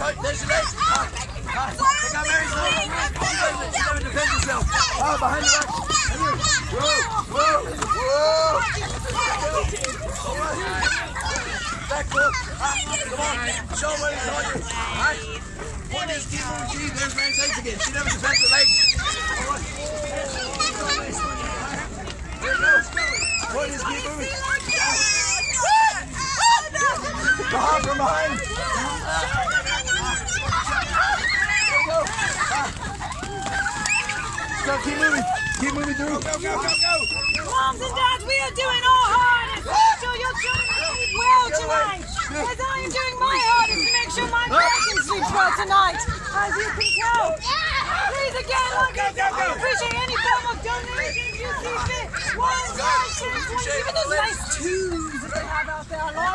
tight. There's your legs. Ah, ah, Check out Mary's leg. She's having, to defend herself. Ah, behind your back. Whoa, whoa, whoa. All right. Back foot. Ah, come on. Show him he's on you. All right. One is keep moving. See, there's Mary's legs again. She never defends her legs. All right. There you go. One is keep moving. Behind from behind. Go, keep moving. Keep moving through. Go, go, go, go, go. Moms and dads, we are doing our hardest to make sure your children sleep well tonight. As I am doing my hardest to make sure my person sleeps well tonight. As you can tell. Please again, like I said, we appreciate any form of donations you see fit. One, five, ten, twenty, even those nice twos that they have out there. I like them.